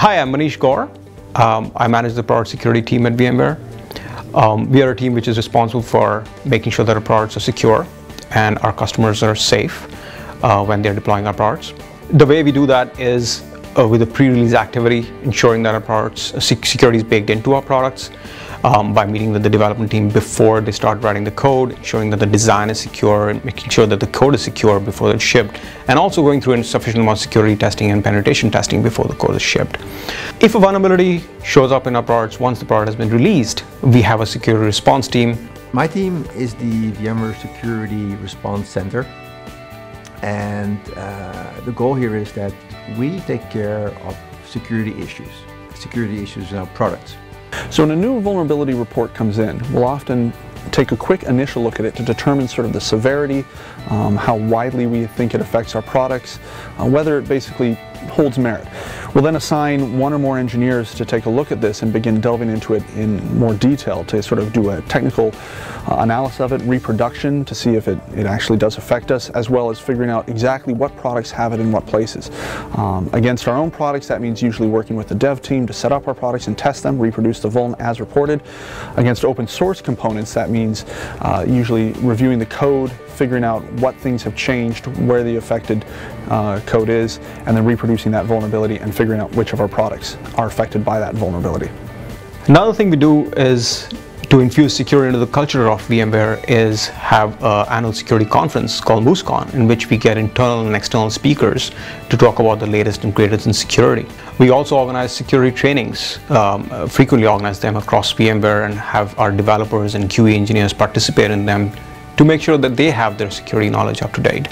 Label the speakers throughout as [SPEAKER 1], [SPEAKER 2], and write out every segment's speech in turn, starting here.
[SPEAKER 1] Hi, I'm Manish Gaur. Um, I manage the product security team at VMware. Um, we are a team which is responsible for making sure that our products are secure and our customers are safe uh, when they're deploying our products. The way we do that is uh, with a pre-release activity, ensuring that our products uh, security is baked into our products um, by meeting with the development team before they start writing the code, ensuring that the design is secure and making sure that the code is secure before it's shipped, and also going through sufficient amount of security testing and penetration testing before the code is shipped. If a vulnerability shows up in our products once the product has been released, we have a security response team.
[SPEAKER 2] My team is the VMware Security Response Center. And uh, the goal here is that we take care of security issues, security issues in our products.
[SPEAKER 3] So when a new vulnerability report comes in, we'll often take a quick initial look at it to determine sort of the severity, um, how widely we think it affects our products, uh, whether it basically holds merit. We'll then assign one or more engineers to take a look at this and begin delving into it in more detail to sort of do a technical uh, analysis of it, reproduction to see if it, it actually does affect us, as well as figuring out exactly what products have it in what places. Um, against our own products, that means usually working with the dev team to set up our products and test them, reproduce the vuln as reported. Against open source components, that means uh, usually reviewing the code, figuring out what things have changed, where the affected uh, code is, and then reproducing that vulnerability and figuring out which of our products are affected by that vulnerability.
[SPEAKER 1] Another thing we do is to infuse security into the culture of VMware is have an annual security conference called MooseCon in which we get internal and external speakers to talk about the latest and greatest in security. We also organize security trainings, um, frequently organize them across VMware and have our developers and QA engineers participate in them to make sure that they have their security knowledge up to date.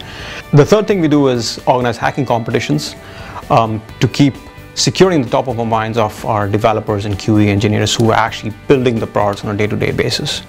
[SPEAKER 1] The third thing we do is organize hacking competitions um, to keep securing the top of the minds of our developers and QE engineers who are actually building the products on a day-to-day -day basis.